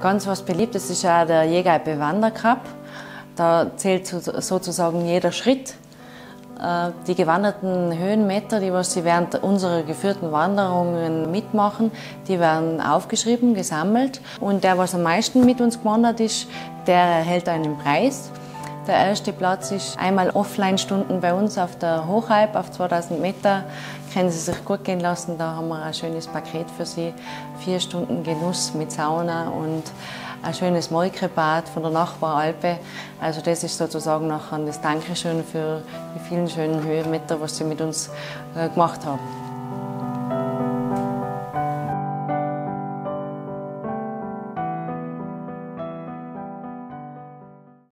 Ganz was Beliebtes ist auch der Jägeralpe Wandercup. Da zählt sozusagen jeder Schritt. Äh, die gewanderten Höhenmeter, die was Sie während unserer geführten Wanderungen mitmachen, die werden aufgeschrieben, gesammelt. Und der, was am meisten mit uns gewandert ist, der erhält einen Preis. Der erste Platz ist einmal Offline-Stunden bei uns auf der Hochalp auf 2000 Meter. Können Sie sich gut gehen lassen, da haben wir ein schönes Paket für Sie. Vier Stunden Genuss mit Sauna und ein schönes Molkebad von der Nachbaralpe. Also das ist sozusagen nachher das Dankeschön für die vielen schönen Höhenmeter, was Sie mit uns äh, gemacht haben.